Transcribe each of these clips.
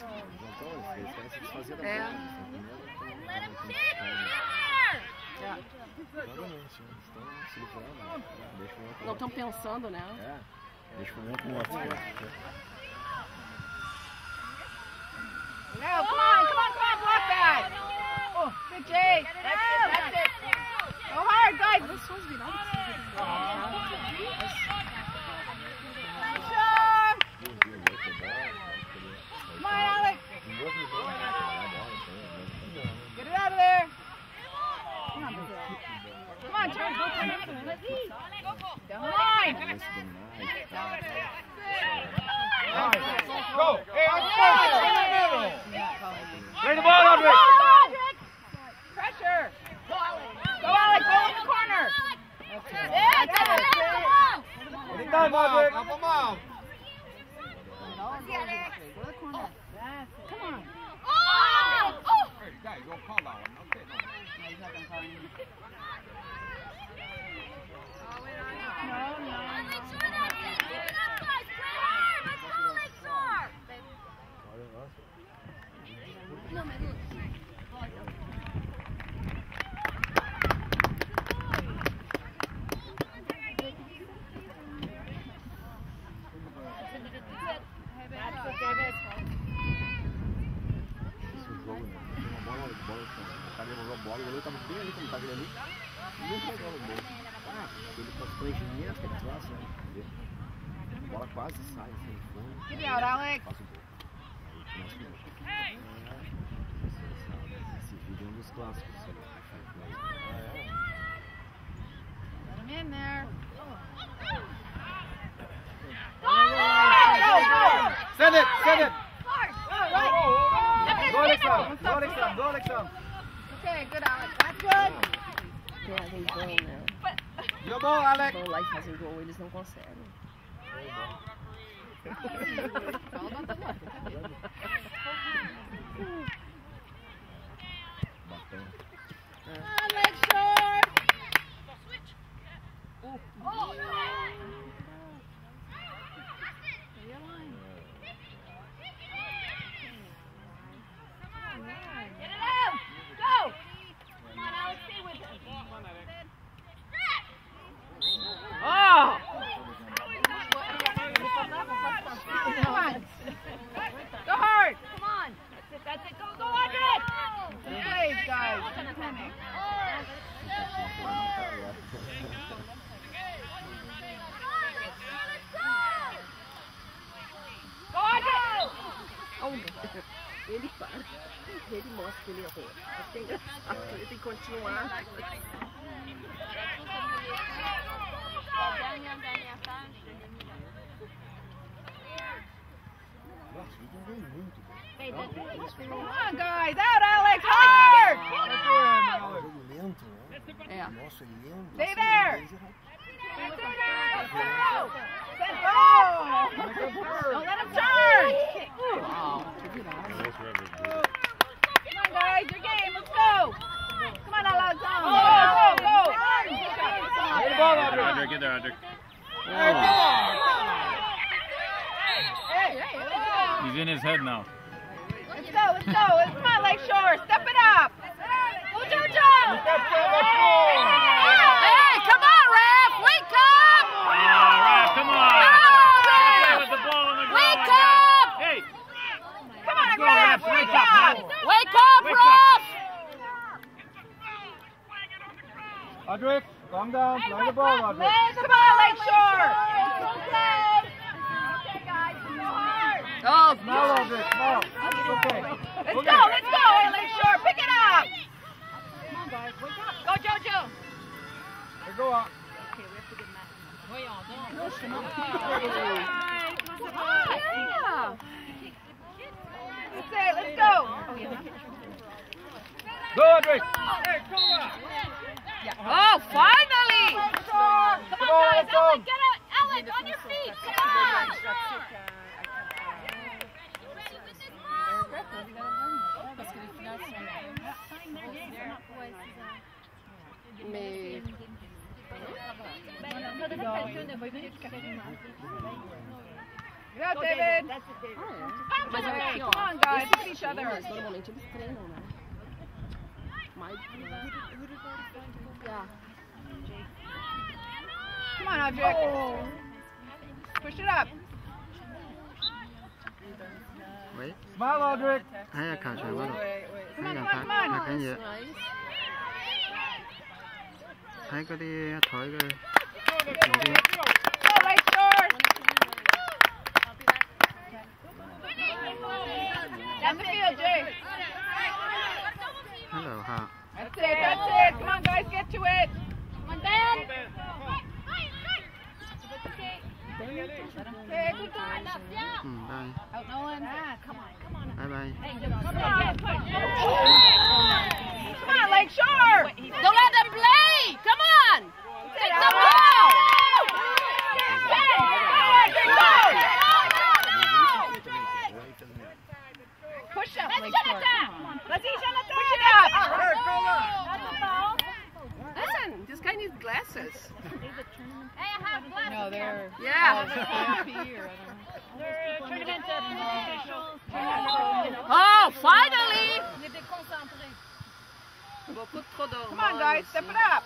É. bola. eles estão com medo, então, Let him então, sit eles estão- here! É. Exatamente, eles estão se livrando. né? Deixa o outro. Não estão pensando, né? É, deixa o outro com o outro. No, come on, come on, come on, block that. Oh, good Jay. That's it, that's it. Go hard, guys. Olha só as viradas que vocês viram. Sean. Duas vezes, aí, foi bola, aí, poder- Come on, Alex. Um novo jogo, né? Pegar a bola, então, né? Get it out of there. Come on, Come on, Charles. Go turn it. Let's eat. Down the line. Vai se dominar e ficar. Go! Hey, Yeah. outside! Not calling you. Bring the ball, Audrey! Pressure. Go, Alex. Go in the corner. Yeah, come on, come on! Anytime, Audrey! Up them out! Go to the corner. That's it. Come on. Oh! Hey, guys, don't call that one. Okay, no. No, he's not gonna call you. No, no. Make bola, bola, o cara devolveu a bola, o goleiro tava bem ali, como tava ele ali. E não pegou o gol. Ah, ele constrangimento que ele faz, né? A bola quase sai, assim, fundo. Get out, Alex. Faz o gol. Aí começa o jogo. É, Esse vídeo é um dos clássicos. him in there. Send it! Send it! Go, Alexander! Go! Go, Okay, good, Alex. That's good. Fazem gol, né? Your ball, Alex! E fazem gol, eles não conseguem. It's all about the luck. Batom. Alex Short. Get Oh, ele para. Ele mostra que ele errou. É. Ele tem que continuar. Nossa, vídeo veio muito. Come on, guys. Stay assim, there. mas é- That's it, guys. Go. Go. Don't let him turn. Uau. Come on, guys. Your game. Let's go. Come on, Alexander. Go, go, go. Bring the ball, Audrey! Andre, get there, Andre. Hey! Hey, hey. He's in his head now. Let's go, let's go. Come on, Lakeshore. Step it up. Go, Jojo. Let's go, let's go! Hey, come on, Ref. Wake up. Yeah, Raph, come on. Play with the ball on the Wake up. Hey, Come on, go, Ref. Ref. Wake Wake up, up. Wake up, Wake Ref. Audrey, calm down. Play the ball, Audrey. Come on, Lakeshore. Okay. Okay, guys. Go hard. Oh, Smile, Audrey, smile. It's okay. Let's go, let's go, hey, Lakeshore. Pick it up. Come on, guys. Go, Jojo. Let's go out. Yeah. That's it. Let's go. Go, Audrey! Oh, finally! Come on, guys. go. Alex, get out. Alex, on your feet. Come on. Out, David. Come on, guys, at each other. Come on, Object. Push it up. 喂。Smart Logic。喺啊球場嗰度，喺人拍拍緊嘢，喺嗰啲台嘅旁邊。Hello, huh? That's it, that's it. Come on, guys, get to it. Mm, bye. No one. Come on, come on. Bye bye. Come on, come on. Come on, Don't let them. Beaucoup trop Come on, guys, step it up.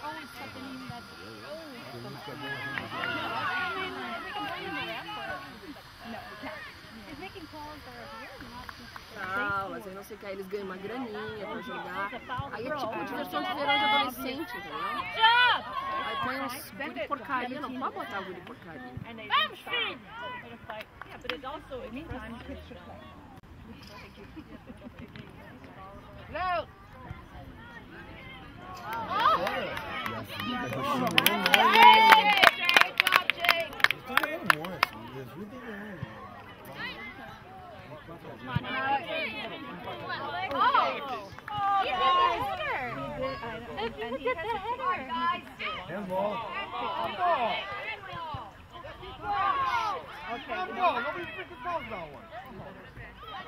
Ah, mas aí não sei o que, aí eles ganham uma graninha pra jogar. Aí é tipo diversão de verão de adolescente, entendeu? Aí põe uns guri porcaria, não pode botar guri porcaria. Vamos, filho. The. Nobody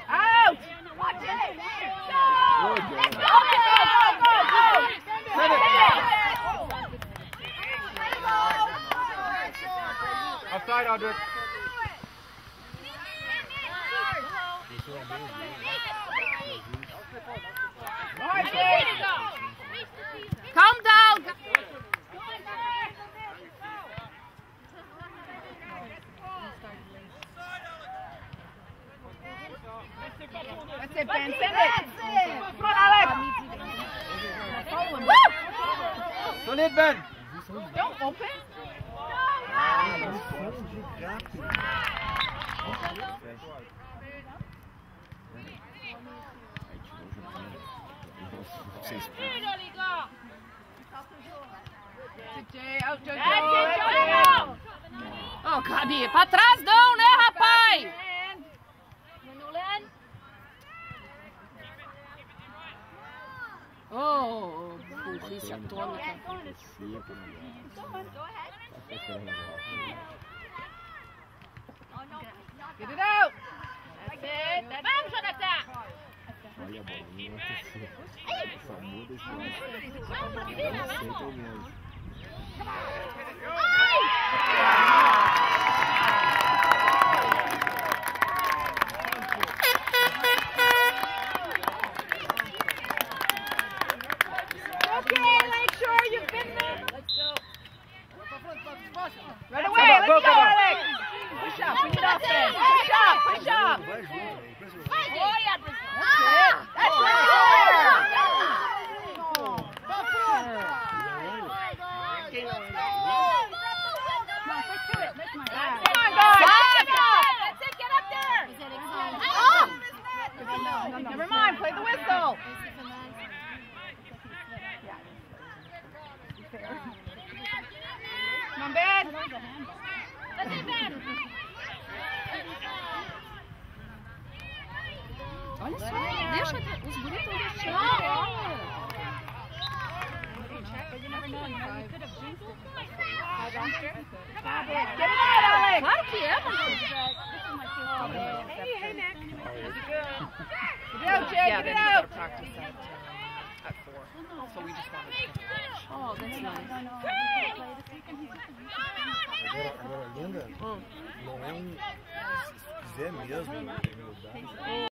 Out. Watch it. Let's go. Go, go, go, go. Outside, Aldrich. All right, Jay. Calm down. That's it, Ben. Send it. Come on, Alex. Solid, Ben. Don't open. Vocês Jay, out, Jojo. That's it, That's Jojo. Ô, Gabi, pra trás não, né, rapaz? it. Manolan. Ô, burrice atômica. Get it out. That's it. Vamos, Jonathan. Olha a bolinha. Só muda esse lance. Aceita mesmo. Okay, Olha só, deixa os guris estão deixando. Get it out, Alex. Claro que é, mas Hey, hey, Nick. Get it out, Jay. Get it out. Oh, that's nice. Agora, agora, Linda, não é um. Se quiser mesmo, mudar.